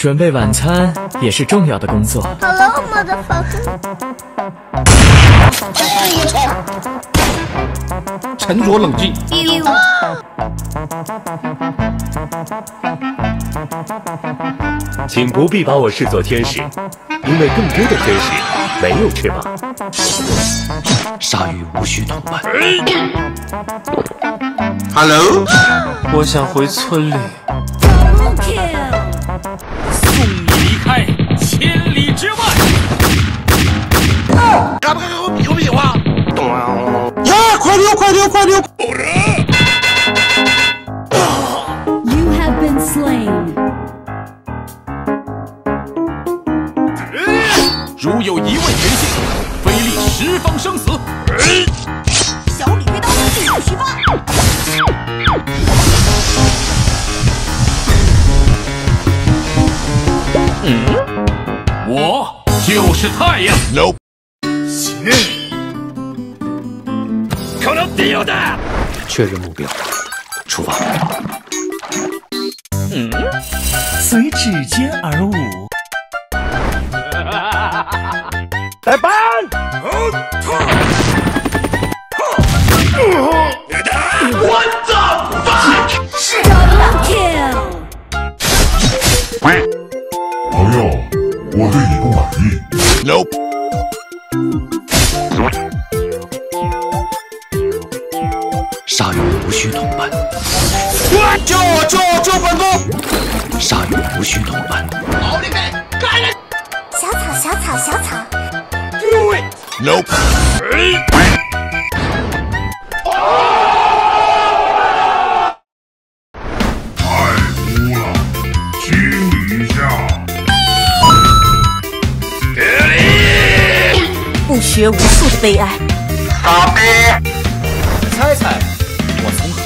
准备晚餐也是重要的工作。Hello, motherfucker. 沉着冷静，You. 请不必把我视作天使，因为更多的天使没有翅膀。鲨鱼无需同伴。Hello，我想回村里。干不干我比划比划？呀，快溜快溜快溜！You have been slain. 如有一位前线，非力十方生死。小李飞刀继续齐发。我就是太阳。No。确认目标，出发。嗯随指尖而舞。来班！Double kill. 朋友，我对你不满意。Nope。鲨鱼无需同伴，救我救我救本宫！鲨鱼无需同伴。奥利给！干了小草，小草，小草。Nope。太污了，清理一下。不学无术的悲哀。猜猜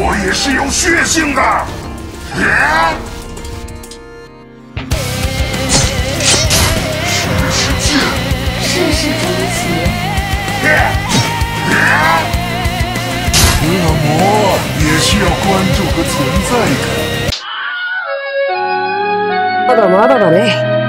我也是有血性的。世事终结。恶魔也需要关注和存在感。まだまだだね。